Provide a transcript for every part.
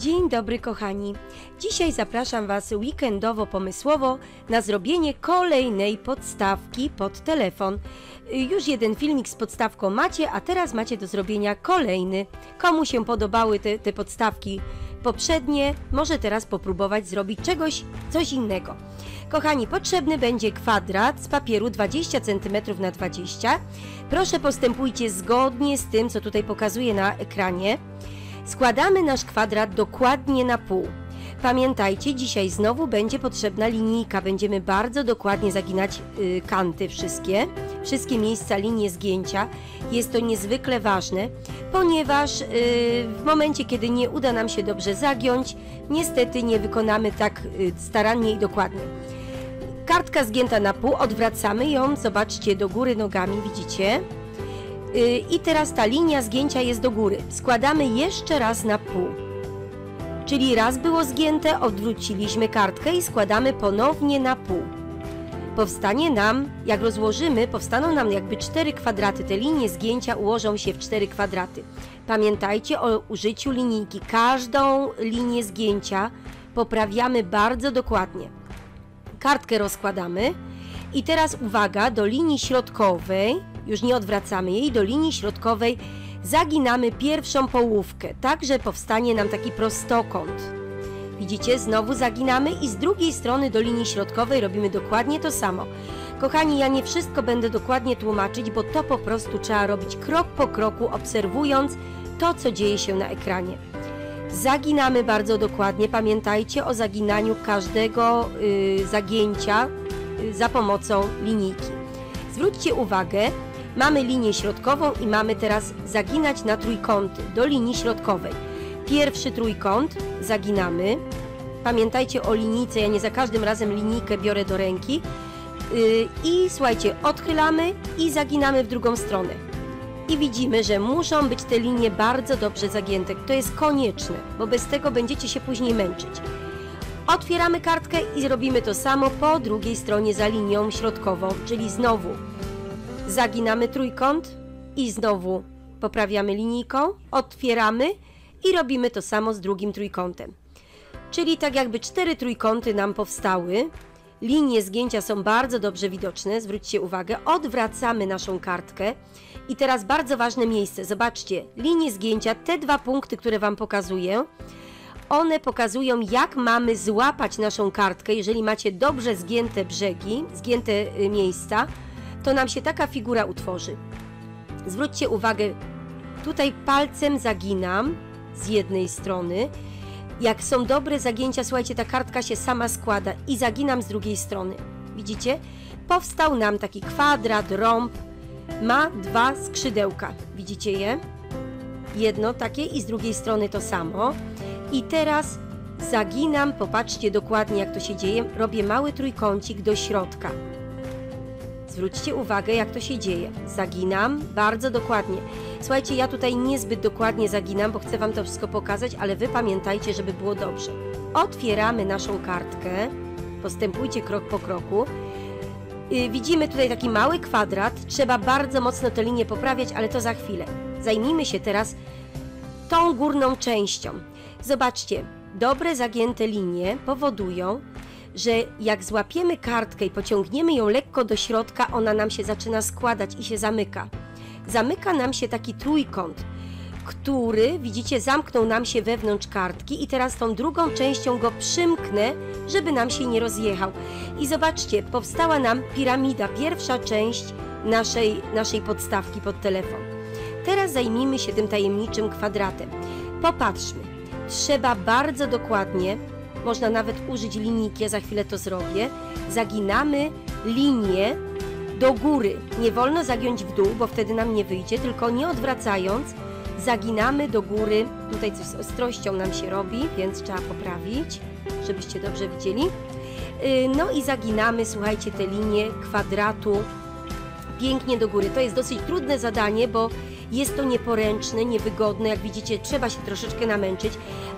Dzień dobry kochani. Dzisiaj zapraszam Was weekendowo pomysłowo na zrobienie kolejnej podstawki pod telefon. Już jeden filmik z podstawką macie, a teraz macie do zrobienia kolejny. Komu się podobały te, te podstawki poprzednie, może teraz popróbować zrobić czegoś, coś innego. Kochani, potrzebny będzie kwadrat z papieru 20 cm na 20 Proszę postępujcie zgodnie z tym, co tutaj pokazuję na ekranie. Składamy nasz kwadrat dokładnie na pół. Pamiętajcie, dzisiaj znowu będzie potrzebna linijka. Będziemy bardzo dokładnie zaginać y, kanty wszystkie, wszystkie miejsca linie zgięcia. Jest to niezwykle ważne, ponieważ y, w momencie, kiedy nie uda nam się dobrze zagiąć, niestety nie wykonamy tak y, starannie i dokładnie. Kartka zgięta na pół, odwracamy ją, zobaczcie, do góry nogami, widzicie? Yy, I teraz ta linia zgięcia jest do góry. Składamy jeszcze raz na pół. Czyli raz było zgięte, odwróciliśmy kartkę i składamy ponownie na pół. Powstanie nam, jak rozłożymy, powstaną nam jakby cztery kwadraty. Te linie zgięcia ułożą się w cztery kwadraty. Pamiętajcie o użyciu linijki. Każdą linię zgięcia poprawiamy bardzo dokładnie. Kartkę rozkładamy i teraz uwaga, do linii środkowej, już nie odwracamy jej, do linii środkowej zaginamy pierwszą połówkę, tak że powstanie nam taki prostokąt. Widzicie, znowu zaginamy i z drugiej strony do linii środkowej robimy dokładnie to samo. Kochani, ja nie wszystko będę dokładnie tłumaczyć, bo to po prostu trzeba robić krok po kroku, obserwując to, co dzieje się na ekranie. Zaginamy bardzo dokładnie. Pamiętajcie o zaginaniu każdego y, zagięcia y, za pomocą linijki. Zwróćcie uwagę, mamy linię środkową i mamy teraz zaginać na trójkąty do linii środkowej. Pierwszy trójkąt zaginamy. Pamiętajcie o linijce, ja nie za każdym razem linijkę biorę do ręki. Y, I słuchajcie, odchylamy i zaginamy w drugą stronę i widzimy, że muszą być te linie bardzo dobrze zagięte. To jest konieczne, bo bez tego będziecie się później męczyć. Otwieramy kartkę i robimy to samo po drugiej stronie za linią środkową, czyli znowu zaginamy trójkąt i znowu poprawiamy linijką, otwieramy i robimy to samo z drugim trójkątem. Czyli tak jakby cztery trójkąty nam powstały, linie zgięcia są bardzo dobrze widoczne, zwróćcie uwagę, odwracamy naszą kartkę. I teraz bardzo ważne miejsce, zobaczcie, linie zgięcia, te dwa punkty, które Wam pokazuję, one pokazują jak mamy złapać naszą kartkę, jeżeli macie dobrze zgięte brzegi, zgięte y, miejsca, to nam się taka figura utworzy. Zwróćcie uwagę, tutaj palcem zaginam z jednej strony, jak są dobre zagięcia, słuchajcie, ta kartka się sama składa i zaginam z drugiej strony. Widzicie? Powstał nam taki kwadrat, rąb, ma dwa skrzydełka. Widzicie je? Jedno takie i z drugiej strony to samo. I teraz zaginam, popatrzcie dokładnie jak to się dzieje, robię mały trójkącik do środka. Zwróćcie uwagę, jak to się dzieje. Zaginam bardzo dokładnie. Słuchajcie, ja tutaj niezbyt dokładnie zaginam, bo chcę Wam to wszystko pokazać, ale Wy pamiętajcie, żeby było dobrze. Otwieramy naszą kartkę, postępujcie krok po kroku. Yy, widzimy tutaj taki mały kwadrat, trzeba bardzo mocno te linie poprawiać, ale to za chwilę. Zajmijmy się teraz tą górną częścią. Zobaczcie, dobre zagięte linie powodują, że jak złapiemy kartkę i pociągniemy ją lekko do środka, ona nam się zaczyna składać i się zamyka. Zamyka nam się taki trójkąt, który, widzicie, zamknął nam się wewnątrz kartki i teraz tą drugą częścią go przymknę, żeby nam się nie rozjechał. I zobaczcie, powstała nam piramida, pierwsza część naszej, naszej podstawki pod telefon. Teraz zajmijmy się tym tajemniczym kwadratem. Popatrzmy, trzeba bardzo dokładnie można nawet użyć linijki, ja za chwilę to zrobię. Zaginamy linię do góry. Nie wolno zagiąć w dół, bo wtedy nam nie wyjdzie, tylko nie odwracając, zaginamy do góry. Tutaj coś z ostrością nam się robi, więc trzeba poprawić, żebyście dobrze widzieli. Yy, No i zaginamy, słuchajcie, te linie kwadratu pięknie do góry. To jest dosyć trudne zadanie, bo jest to nieporęczne, niewygodne, jak widzicie, trzeba się troszeczkę namęczyć,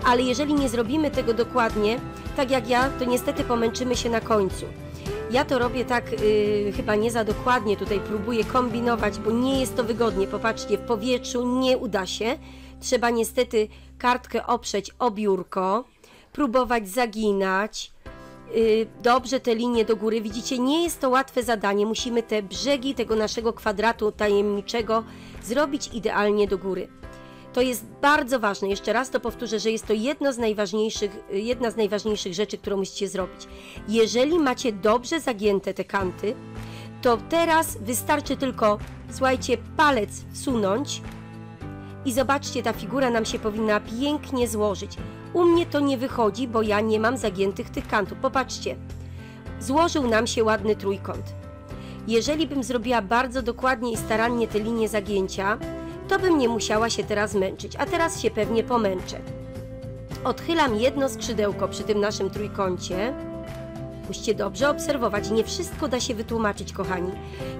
ale jeżeli nie zrobimy tego dokładnie, tak jak ja, to niestety pomęczymy się na końcu. Ja to robię tak yy, chyba nie za dokładnie, tutaj próbuję kombinować, bo nie jest to wygodnie. Popatrzcie, w powietrzu nie uda się. trzeba niestety kartkę oprzeć o biurko, próbować zaginać. Y, Dobrze te linie do góry. Widzicie, nie jest to łatwe zadanie. Musimy te brzegi tego naszego kwadratu tajemniczego zrobić idealnie do góry. To jest bardzo ważne. Jeszcze raz to powtórzę, że jest to jedno z najważniejszych, jedna z najważniejszych rzeczy, którą musicie zrobić. Jeżeli macie dobrze zagięte te kanty, to teraz wystarczy tylko, słuchajcie, palec wsunąć i zobaczcie, ta figura nam się powinna pięknie złożyć. U mnie to nie wychodzi, bo ja nie mam zagiętych tych kantów. Popatrzcie, złożył nam się ładny trójkąt. Jeżeli bym zrobiła bardzo dokładnie i starannie te linie zagięcia, to bym nie musiała się teraz męczyć, a teraz się pewnie pomęczę. Odchylam jedno skrzydełko przy tym naszym trójkącie. Musicie dobrze obserwować. Nie wszystko da się wytłumaczyć, kochani.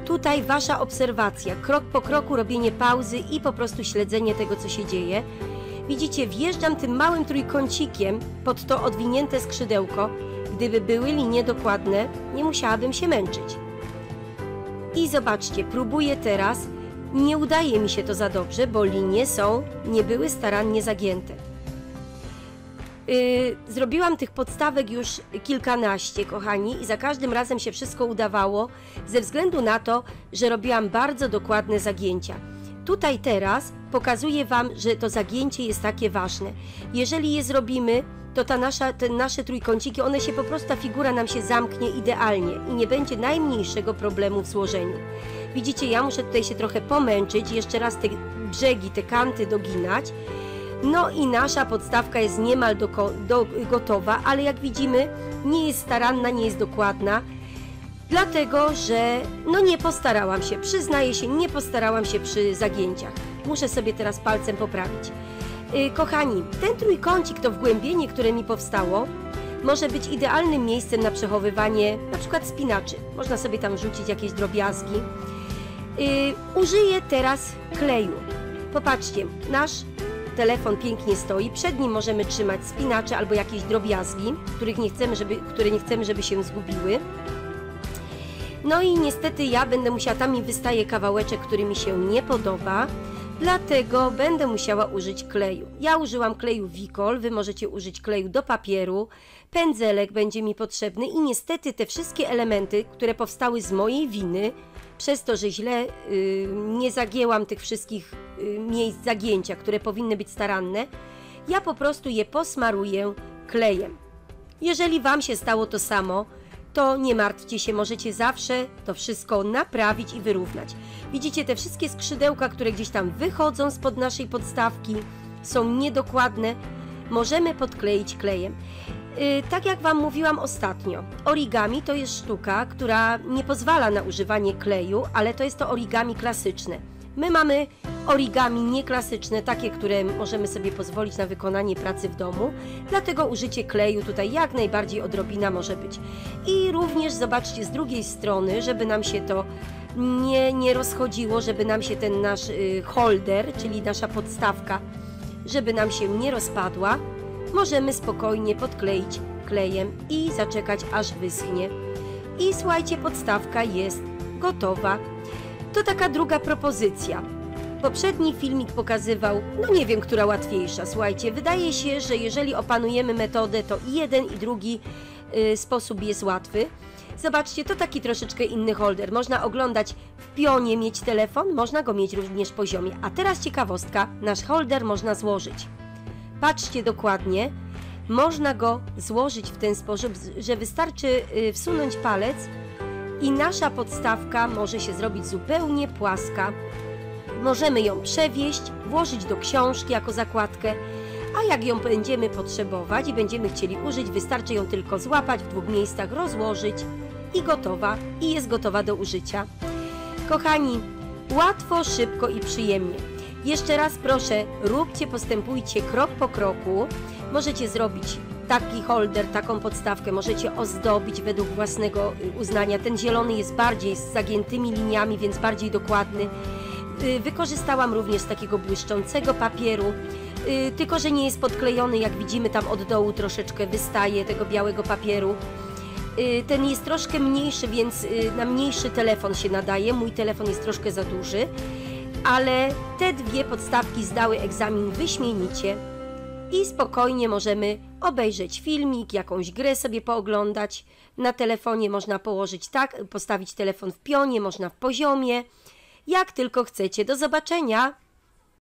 Tutaj wasza obserwacja, krok po kroku robienie pauzy i po prostu śledzenie tego, co się dzieje. Widzicie, wjeżdżam tym małym trójkącikiem pod to odwinięte skrzydełko. Gdyby były linie dokładne, nie musiałabym się męczyć. I zobaczcie, próbuję teraz. Nie udaje mi się to za dobrze, bo linie są, nie były starannie zagięte. Yy, zrobiłam tych podstawek już kilkanaście, kochani, i za każdym razem się wszystko udawało, ze względu na to, że robiłam bardzo dokładne zagięcia. Tutaj teraz pokazuję Wam, że to zagięcie jest takie ważne. Jeżeli je zrobimy, to ta nasza, te nasze trójkąciki, one się po prostu, ta figura nam się zamknie idealnie i nie będzie najmniejszego problemu w złożeniu. Widzicie, ja muszę tutaj się trochę pomęczyć, jeszcze raz te brzegi, te kanty doginać, no i nasza podstawka jest niemal do, do, gotowa, ale jak widzimy, nie jest staranna, nie jest dokładna, dlatego że no nie postarałam się, przyznaję się, nie postarałam się przy zagięciach. Muszę sobie teraz palcem poprawić. Yy, kochani, ten trójkącik, to wgłębienie, które mi powstało, może być idealnym miejscem na przechowywanie na przykład spinaczy. Można sobie tam rzucić jakieś drobiazgi. Yy, użyję teraz kleju. Popatrzcie, nasz telefon pięknie stoi, przed nim możemy trzymać spinacze albo jakieś drobiazgi, których nie chcemy, żeby, które nie chcemy, żeby się zgubiły. No i niestety ja będę musiała, tam mi wystaje kawałeczek, który mi się nie podoba, dlatego będę musiała użyć kleju. Ja użyłam kleju Wikol, wy możecie użyć kleju do papieru, pędzelek będzie mi potrzebny i niestety te wszystkie elementy, które powstały z mojej winy, przez to, że źle y, nie zagięłam tych wszystkich y, miejsc zagięcia, które powinny być staranne, ja po prostu je posmaruję klejem. Jeżeli Wam się stało to samo, to nie martwcie się, możecie zawsze to wszystko naprawić i wyrównać. Widzicie, te wszystkie skrzydełka, które gdzieś tam wychodzą spod naszej podstawki, są niedokładne, możemy podkleić klejem. Yy, tak jak Wam mówiłam ostatnio, origami to jest sztuka, która nie pozwala na używanie kleju, ale to jest to origami klasyczne. My mamy origami nieklasyczne, takie, które możemy sobie pozwolić na wykonanie pracy w domu, dlatego użycie kleju tutaj jak najbardziej odrobina może być. I również zobaczcie z drugiej strony, żeby nam się to nie, nie rozchodziło, żeby nam się ten nasz y, holder, czyli nasza podstawka, żeby nam się nie rozpadła, możemy spokojnie podkleić klejem i zaczekać aż wyschnie. I słuchajcie, podstawka jest gotowa. To taka druga propozycja. Poprzedni filmik pokazywał, no nie wiem, która łatwiejsza. Słuchajcie, wydaje się, że jeżeli opanujemy metodę, to i jeden i drugi y, sposób jest łatwy. Zobaczcie, to taki troszeczkę inny holder. Można oglądać w pionie, mieć telefon, można go mieć również w poziomie. A teraz ciekawostka, nasz holder można złożyć. Patrzcie dokładnie, można go złożyć w ten sposób, że wystarczy y, wsunąć palec i nasza podstawka może się zrobić zupełnie płaska. Możemy ją przewieźć, włożyć do książki jako zakładkę, a jak ją będziemy potrzebować i będziemy chcieli użyć, wystarczy ją tylko złapać w dwóch miejscach, rozłożyć i gotowa, i jest gotowa do użycia. Kochani, łatwo, szybko i przyjemnie. Jeszcze raz proszę, róbcie, postępujcie krok po kroku. Możecie zrobić taki holder, taką podstawkę, możecie ozdobić według własnego y, uznania. Ten zielony jest bardziej z zagiętymi liniami, więc bardziej dokładny. Y, Wykorzystałam również takiego błyszczącego papieru, y, tylko że nie jest podklejony, jak widzimy tam od dołu troszeczkę wystaje tego białego papieru. Ten jest troszkę mniejszy, więc na mniejszy telefon się nadaje. Mój telefon jest troszkę za duży. Ale te dwie podstawki zdały egzamin wyśmienicie i spokojnie możemy obejrzeć filmik, jakąś grę sobie pooglądać. Na telefonie można położyć tak, postawić telefon w pionie, można w poziomie, jak tylko chcecie. Do zobaczenia!